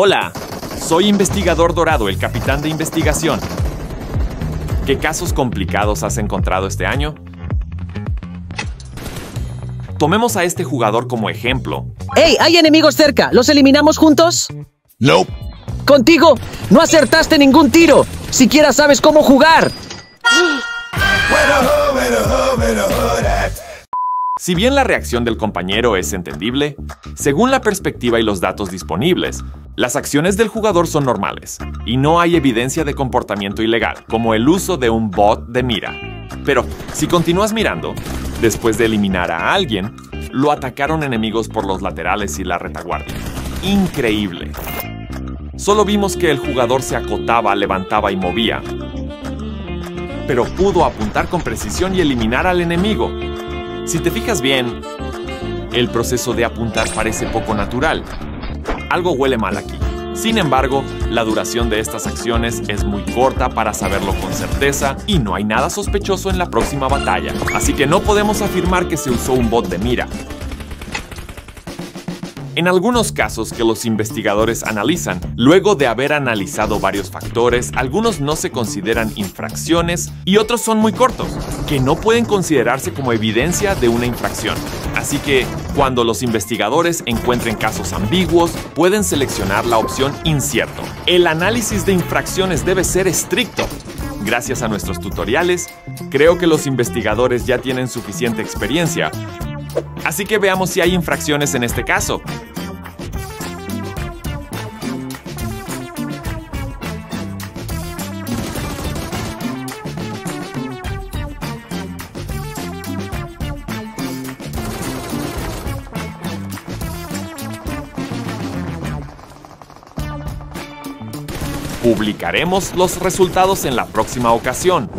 Hola, soy investigador dorado, el capitán de investigación. ¿Qué casos complicados has encontrado este año? Tomemos a este jugador como ejemplo. ¡Hey! Hay enemigos cerca. ¿Los eliminamos juntos? No. Contigo, no acertaste ningún tiro. Siquiera sabes cómo jugar. Si bien la reacción del compañero es entendible, según la perspectiva y los datos disponibles, las acciones del jugador son normales y no hay evidencia de comportamiento ilegal, como el uso de un bot de mira. Pero si continúas mirando, después de eliminar a alguien, lo atacaron enemigos por los laterales y la retaguardia. Increíble. Solo vimos que el jugador se acotaba, levantaba y movía. Pero pudo apuntar con precisión y eliminar al enemigo. Si te fijas bien, el proceso de apuntar parece poco natural. Algo huele mal aquí. Sin embargo, la duración de estas acciones es muy corta para saberlo con certeza y no hay nada sospechoso en la próxima batalla, así que no podemos afirmar que se usó un bot de mira. En algunos casos que los investigadores analizan, luego de haber analizado varios factores, algunos no se consideran infracciones y otros son muy cortos, que no pueden considerarse como evidencia de una infracción. Así que, cuando los investigadores encuentren casos ambiguos, pueden seleccionar la opción incierto. El análisis de infracciones debe ser estricto. Gracias a nuestros tutoriales, creo que los investigadores ya tienen suficiente experiencia Así que veamos si hay infracciones en este caso. Publicaremos los resultados en la próxima ocasión.